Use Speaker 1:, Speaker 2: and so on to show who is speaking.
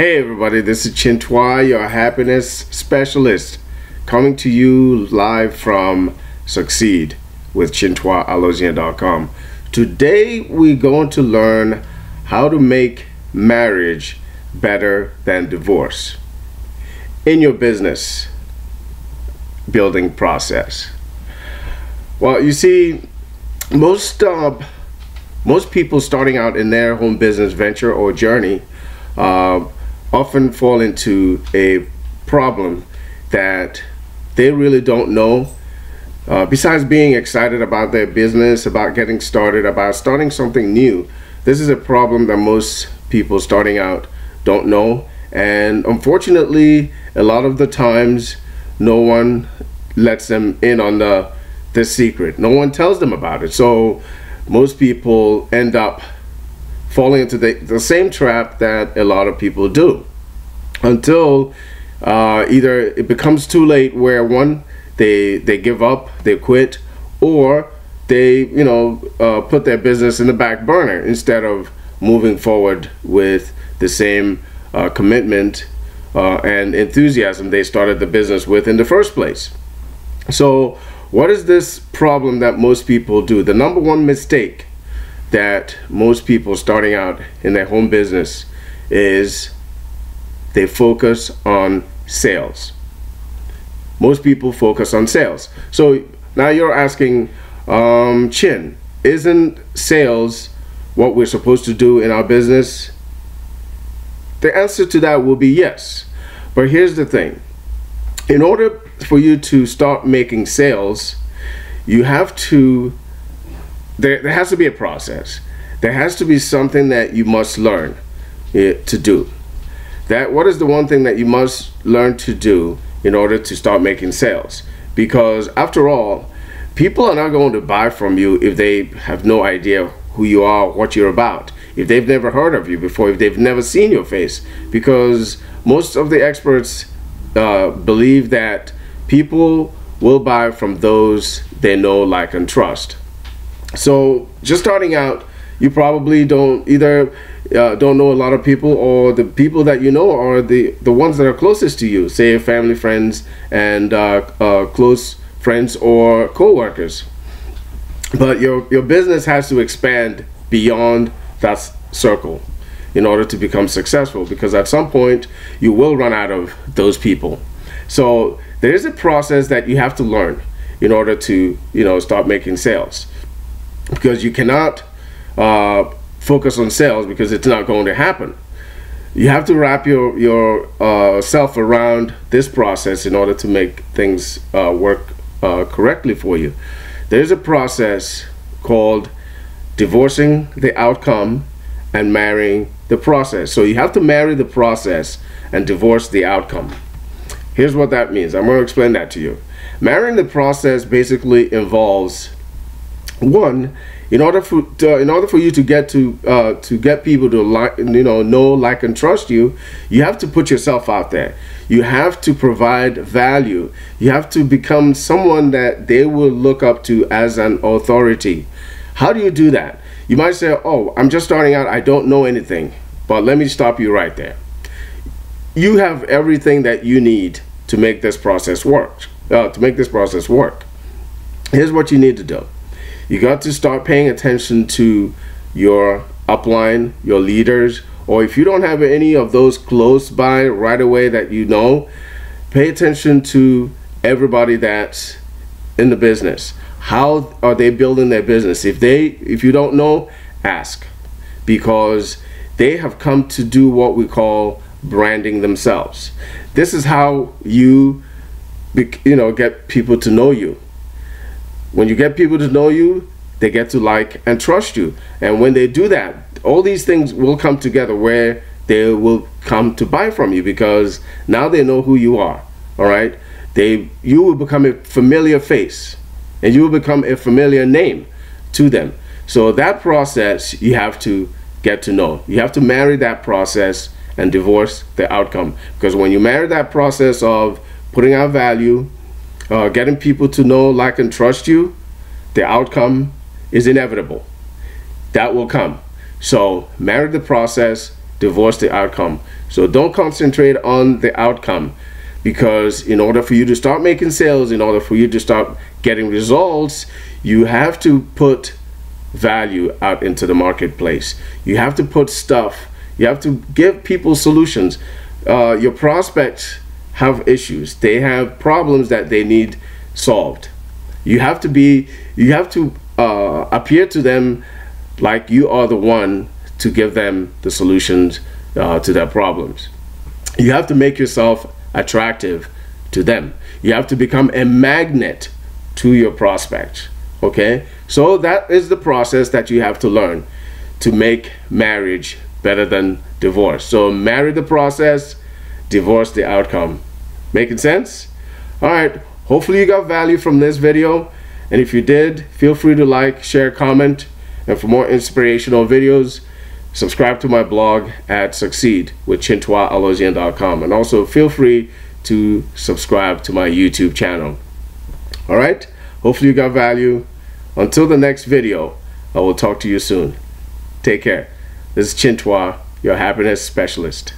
Speaker 1: Hey everybody, this is Chintua, your happiness specialist, coming to you live from Succeed with ChintuaAlozie.com. Today we're going to learn how to make marriage better than divorce in your business building process. Well, you see, most uh, most people starting out in their home business venture or journey uh, often fall into a problem that they really don't know. Uh, besides being excited about their business, about getting started, about starting something new, this is a problem that most people starting out don't know. And unfortunately, a lot of the times, no one lets them in on the the secret. No one tells them about it. So most people end up falling into the, the same trap that a lot of people do until uh, either it becomes too late where one they they give up they quit or they you know uh, put their business in the back burner instead of moving forward with the same uh, commitment uh, and enthusiasm they started the business with in the first place so what is this problem that most people do? The number one mistake that most people starting out in their home business is they focus on sales. Most people focus on sales. So now you're asking, um, Chin, isn't sales what we're supposed to do in our business? The answer to that will be yes. But here's the thing in order for you to start making sales, you have to, there, there has to be a process. There has to be something that you must learn eh, to do. That what is the one thing that you must learn to do in order to start making sales? Because after all, people are not going to buy from you if they have no idea who you are, what you're about, if they've never heard of you before, if they've never seen your face. Because most of the experts uh, believe that people will buy from those they know, like, and trust. So, just starting out, you probably don't either uh, don't know a lot of people, or the people that you know are the the ones that are closest to you, say family, friends, and uh, uh, close friends or co-workers. But your your business has to expand beyond that circle in order to become successful because at some point you will run out of those people. So there is a process that you have to learn in order to you know start making sales because you cannot uh, focus on sales because it's not going to happen. You have to wrap your your uh, self around this process in order to make things uh, work uh, correctly for you. There's a process called divorcing the outcome and marrying the process. So you have to marry the process and divorce the outcome. Here's what that means. I'm going to explain that to you. Marrying the process basically involves one, in order for to, in order for you to get to uh, to get people to like you know know like and trust you, you have to put yourself out there. You have to provide value. You have to become someone that they will look up to as an authority. How do you do that? You might say, oh, I'm just starting out. I don't know anything. But let me stop you right there. You have everything that you need to make this process work. Uh, to make this process work. Here's what you need to do. You got to start paying attention to your upline, your leaders, or if you don't have any of those close by right away that you know, pay attention to everybody that's in the business. How are they building their business? If they if you don't know ask. Because they have come to do what we call branding themselves. This is how you you know get people to know you when you get people to know you they get to like and trust you and when they do that all these things will come together where they will come to buy from you because now they know who you are all right they you will become a familiar face and you will become a familiar name to them. So that process you have to get to know. You have to marry that process and divorce the outcome. Because when you marry that process of putting out value, uh, getting people to know, like, and trust you, the outcome is inevitable. That will come. So marry the process divorce the outcome. So don't concentrate on the outcome because in order for you to start making sales, in order for you to start getting results, you have to put value out into the marketplace. You have to put stuff, you have to give people solutions. Uh, your prospects have issues, they have problems that they need solved. You have to be, you have to uh, appear to them like you are the one to give them the solutions uh, to their problems. You have to make yourself attractive to them. You have to become a magnet to your prospect. Okay? So that is the process that you have to learn to make marriage better than divorce. So marry the process, divorce the outcome. Making sense? All right. Hopefully you got value from this video. And if you did, feel free to like, share, comment. And for more inspirational videos, subscribe to my blog at succeed with chintua And also feel free to subscribe to my YouTube channel. All right. Hopefully you got value. Until the next video, I will talk to you soon. Take care. This is Chintua, your happiness specialist.